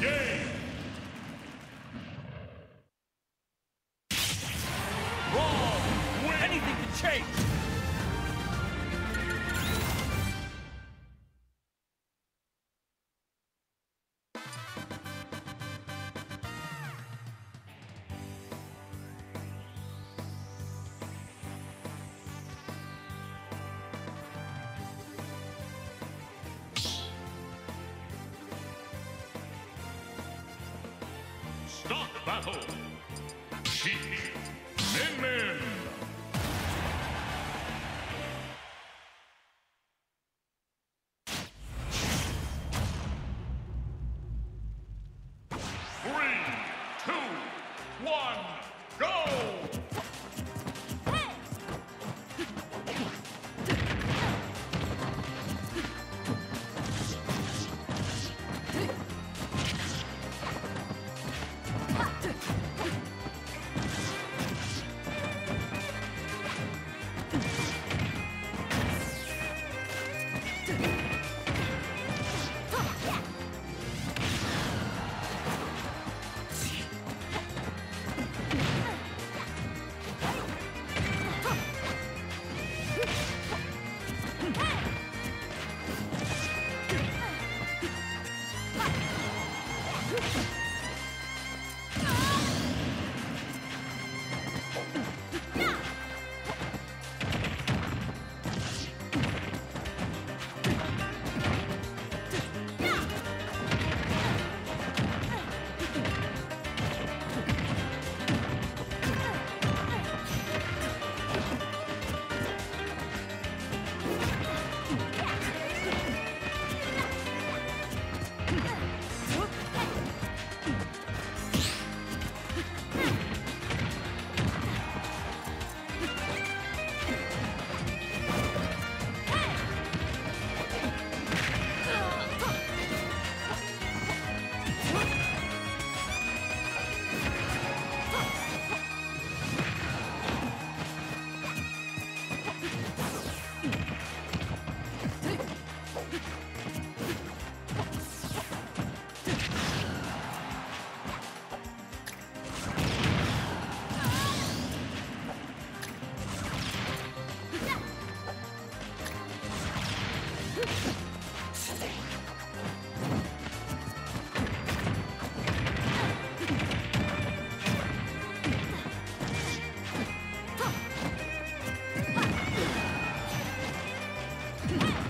game. battle. Sheik Min Min. Three, two, one, go! Hey!